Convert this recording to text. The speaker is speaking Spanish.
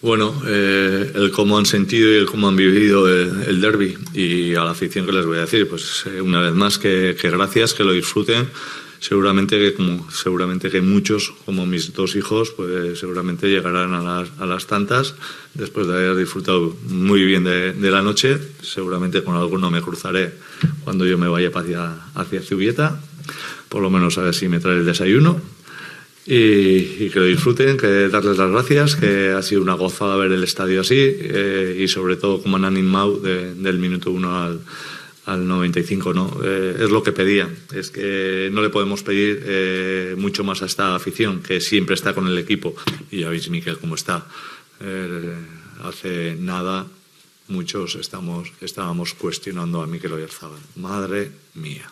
Bueno, eh, el cómo han sentido y el cómo han vivido el, derby y a la afición que les voy a decir, pues eh, una vez más que, gracias, que lo disfruten. Seguramente que como seguramente que muchos, como mis dos hijos, pues seguramente llegarán a las, a las tantas después de haber disfrutado muy bien de, la noche. Seguramente con alguno me cruzaré cuando yo me vaya hacia, hacia Zubieta, por lo menos a ver si me trae el desayuno y, que lo disfruten, que darles las gracias, que ha sido una gozada ver el estadio así eh, y sobre todo como han animado del minuto uno al, al 95, ¿no? Eh, es lo que pedía, es que no le podemos pedir eh, mucho más a esta afición, que siempre está con el equipo. Y ya veis, Miquel, cómo está. hace nada muchos estamos, estábamos cuestionando a Miquel Oyarzabal. Madre mía.